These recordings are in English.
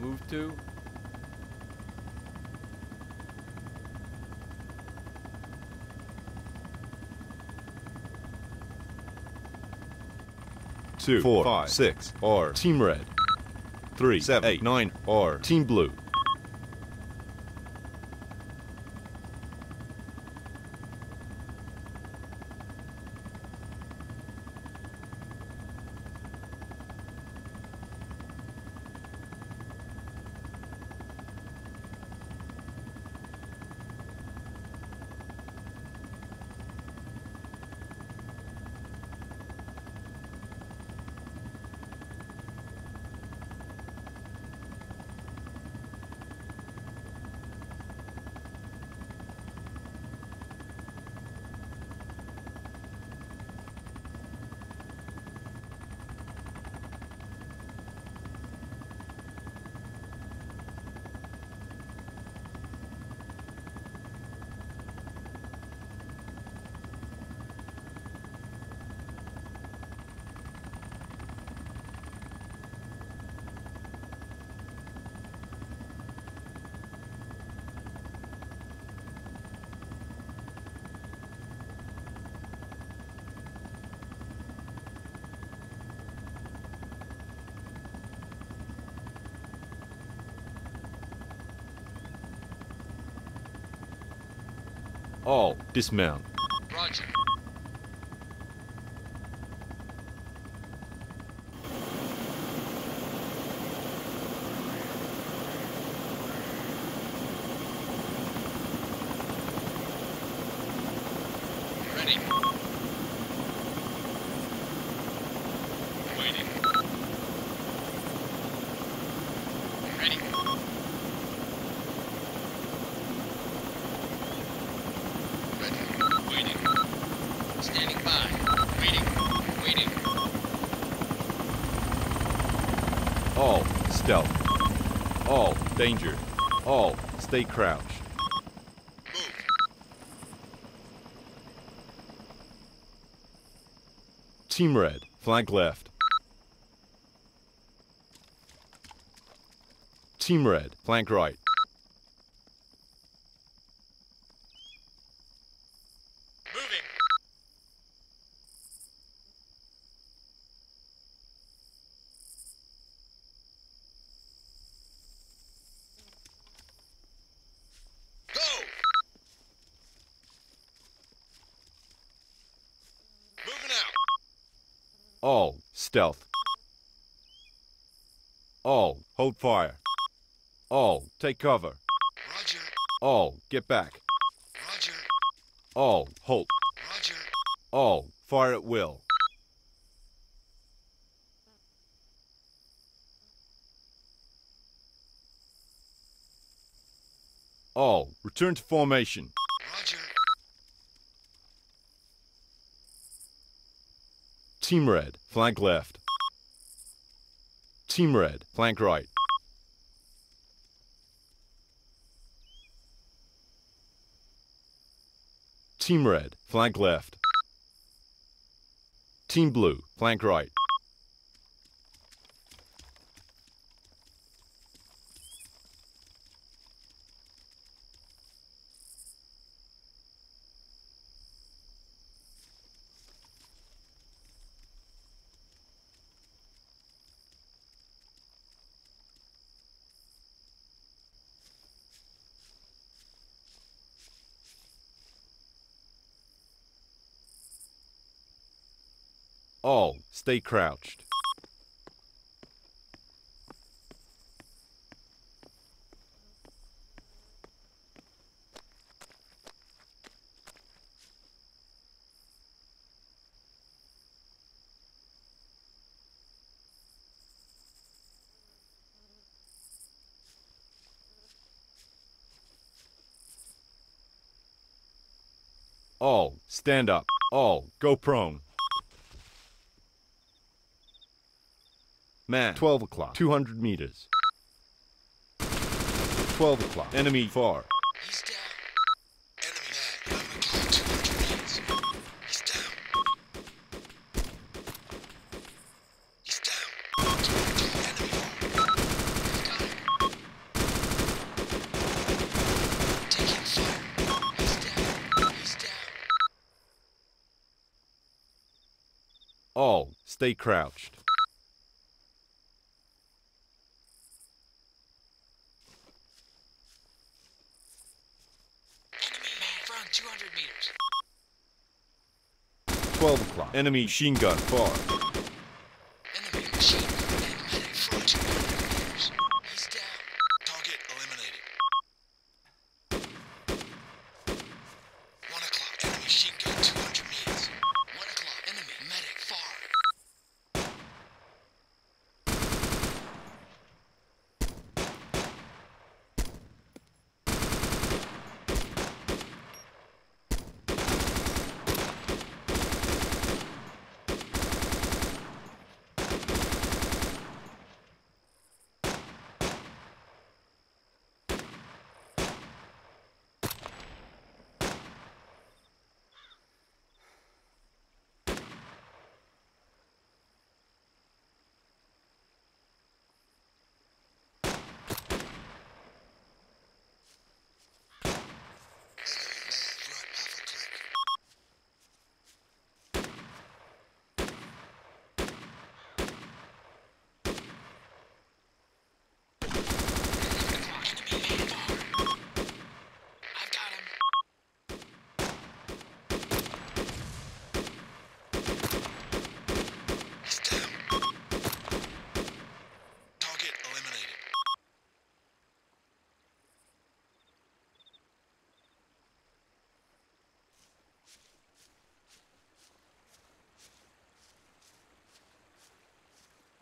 Move to. Two, four, five, six, or Team Red. Three, seven, eight, nine, or Team Blue. Oh, All dismount. Roger. Ready. Waiting. Ready. Ready. Waiting. Standing by. Waiting. Waiting. All stealth. All danger. All stay crouched. Team Red, flank left. Team Red, flank right. Moving. Go. Moving out. All stealth. All hold fire. All take cover. Roger. All get back. Roger. All halt. Roger. All fire at will. All return to formation. Roger. Team Red, flank left. Team Red, flank right. Team Red, flank left. Team Blue, flank right. All stay crouched. All stand up. All go prone. Man. 12 o'clock. 200 meters. 12 o'clock. Enemy far. He's down. Enemy man. 200 meters. He's down. He's down. Enemy far. Take him far. He's down. He's down. All, stay crouched. 12 o'clock. Enemy machine gun far. Enemy machine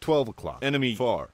12 o'clock. Enemy far.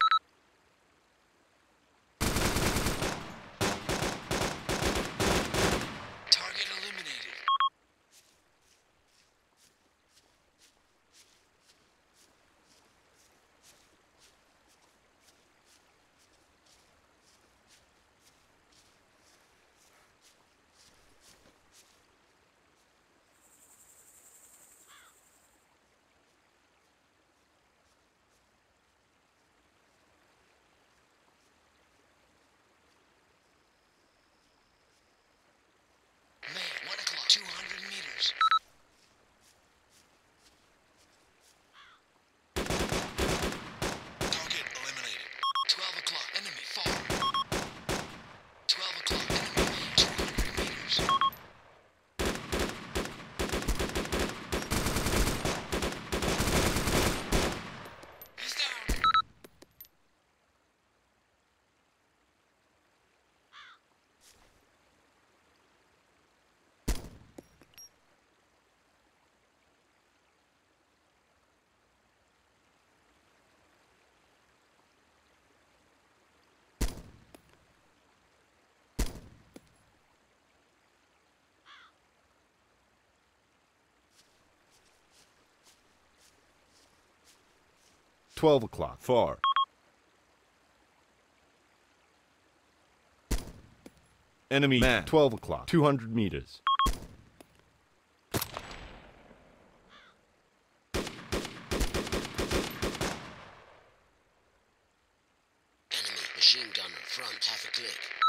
12 o'clock. Four. Enemy Man. 12 o'clock. 200 meters. Enemy machine gun in front, half a click.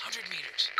100 meters.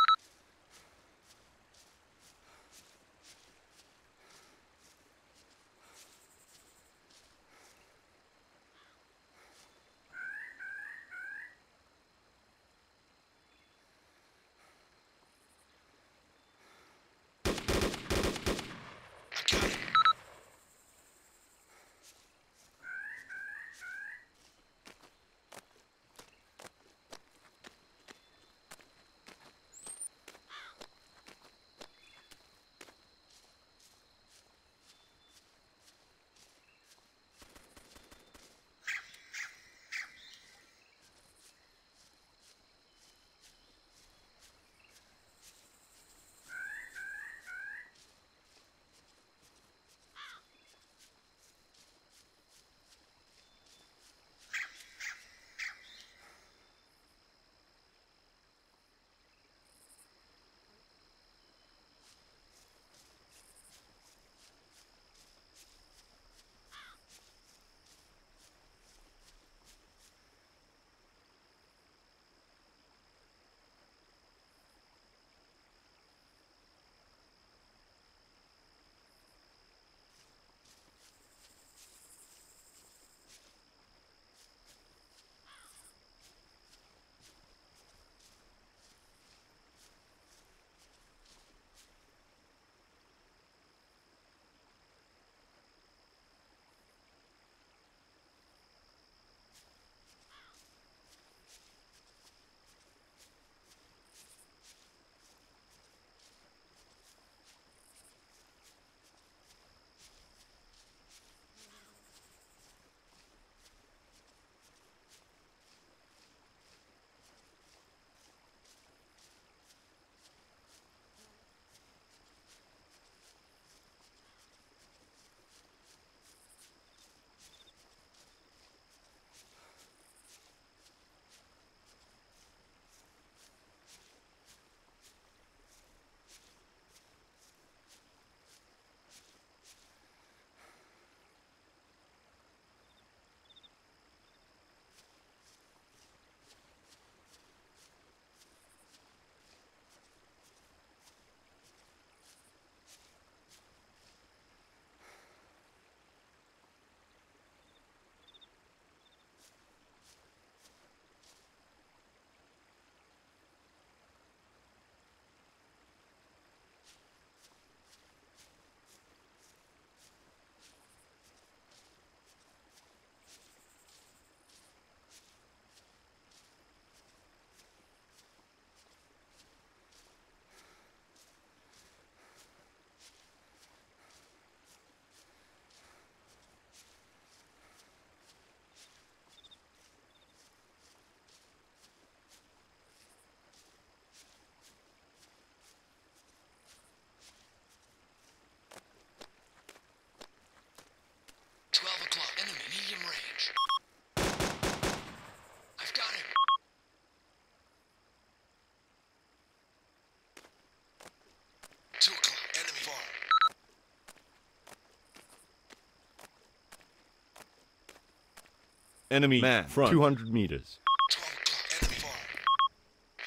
Enemy man front 200 meters. 12 o'clock, enemy far.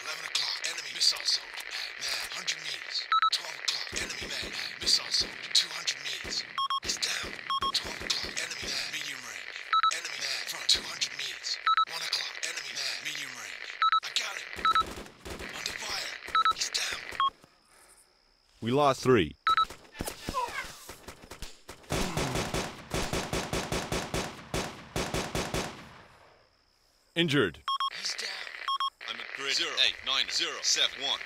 11 o'clock, enemy missile assault. Man, 100 meters. 12 o'clock, enemy man, missile assault. 200 meters. He's down. 12 o'clock, enemy man, medium range. Enemy man, front 200 meters. 1 o'clock, enemy man, medium range. I got him. Under fire. He's down. We lost three. Injured. He's down. I'm at grid zero eight nine zero seven one.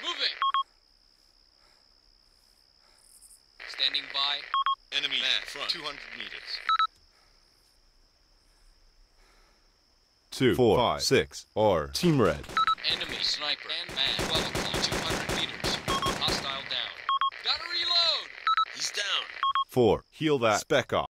Moving. Standing by. Enemy man front 200 meters. Two, four, five, six, or Team Red. Enemy sniper 4. Heal that spec off.